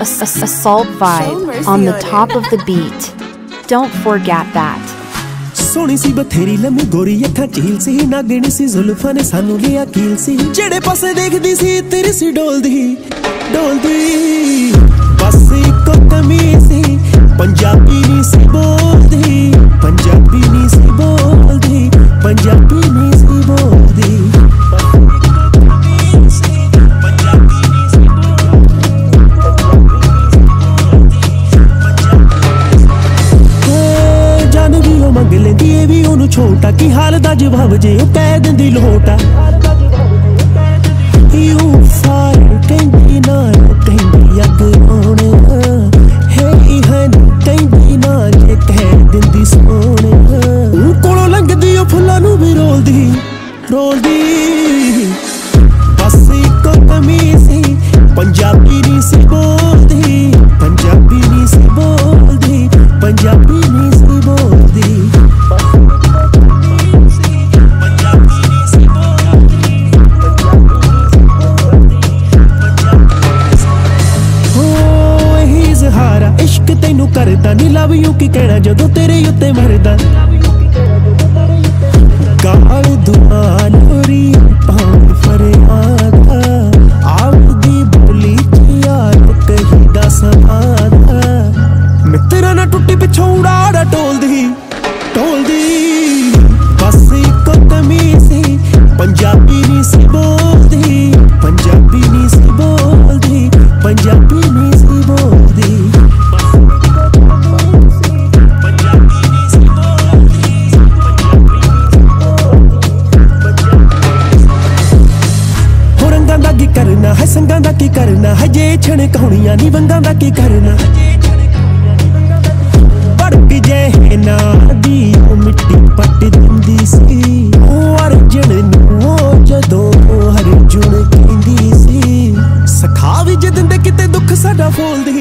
ass- assault vibe on the top of the beat. Don't forget that. ਸੋਹਣੀ ਸੀ ਬਥੇਰੀ ਲੰਮੀ ਗੋਰੀ ਅੱਖਾਂ ਝੀਲ ਸੀ ਨਾਗਣੀ ਸੀ ਜ਼ੁਲਫਾਂ ਨੇ ਸਾਨੂੰ ਲਿਆ ਕੀਲ ਸੀ ਜਿਹੜੇ ਪਾਸੇ ਦੇਖਦੀ ਸੀ ਤੇਰੀ ਸੀ ਡੋਲਦੀ ਡੋਲਦੀ ਛੋਟਾ ਕੀ ਹਾਲ ਦਾ ਜਵਾਬ ਜੇ ਉਹ ਕਹਿ ਦਿੰਦੀ ਲੋਟਾ ਯੂ ਫਾਰ ਕਹਿੰਦੀ ਨਾ ਕਹਿੰਦੀ ਅੱਗ ਆਉਣ ਹੇ ਹਨ ਕਹਿੰਦੀ ਨਾ ਜੇ ਕਹਿ ਦਿੰਦੀ ਸੋਹਣੇ ਉਹ ਕੋਲੋਂ ਲੰਘਦੀ ਉਹ ਫੁੱਲਾਂ ਨੂੰ ਵੀ ਰੋਲਦੀ ਰੋਲਦੀ। ਕਰਦਾ ਨੀ ਲਵ ਯੂ ਕੀ ਕਹਿਣਾ ਜਦੋਂ ਤੇਰੇ ਉੱਤੇ ਮਰਦਾ। ਕਰਨਾ ਹੈ ਸੰਗਾਂ ਦਾ ਕੀ ਕਰਨਾ ਹੈ? ਜੇ ਛਣ ਕਹਾਣੀਆਂ ਨਹੀਂ ਵੰਗਾਂ ਦਾ ਕੀ ਕਰਨਾ? ਜੇ ਮਿੱਟੀ ਪੱਟ ਸੀ। ਉਹ ਅਰਜਣ ਨੂੰ ਜਦੋਂ ਹਰਜੁਣ ਕਹਿੰਦੀ ਸੀ। ਸਖਾ ਵੀ ਜਦ ਦੇ ਕਿਤੇ ਦੁੱਖ ਸਾਡਾ ਫੋਲਦੀ